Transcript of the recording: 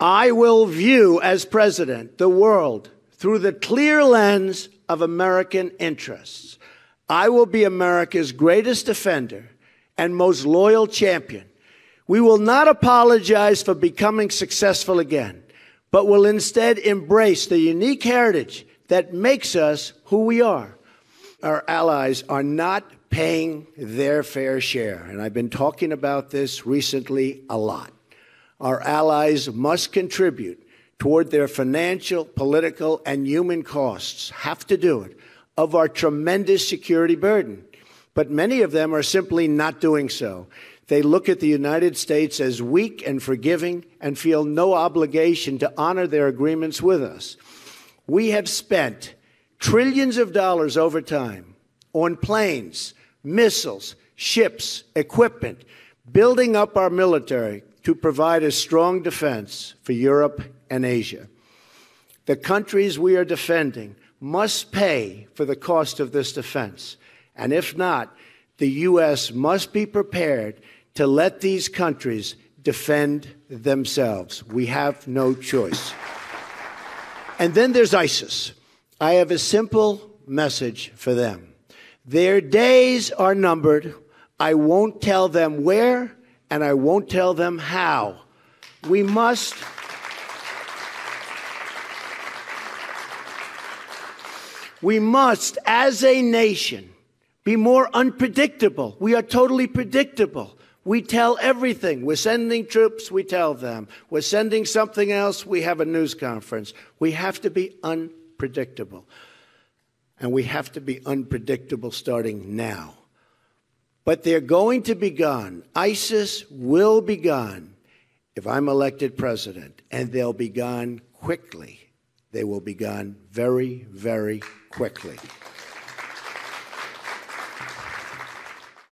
I will view, as president, the world through the clear lens of American interests. I will be America's greatest defender and most loyal champion. We will not apologize for becoming successful again, but will instead embrace the unique heritage that makes us who we are. Our allies are not paying their fair share, and I've been talking about this recently a lot. Our allies must contribute toward their financial, political, and human costs, have to do it, of our tremendous security burden. But many of them are simply not doing so. They look at the United States as weak and forgiving and feel no obligation to honor their agreements with us. We have spent trillions of dollars over time on planes, missiles, ships, equipment, building up our military to provide a strong defense for Europe and Asia. The countries we are defending must pay for the cost of this defense. And if not, the U.S. must be prepared to let these countries defend themselves. We have no choice. And then there's ISIS. I have a simple message for them. Their days are numbered. I won't tell them where, and I won't tell them how. We must. We must, as a nation, be more unpredictable. We are totally predictable. We tell everything. We're sending troops, we tell them. We're sending something else, we have a news conference. We have to be unpredictable. And we have to be unpredictable starting now. But they're going to be gone. ISIS will be gone if I'm elected president, and they'll be gone quickly. They will be gone very, very quickly.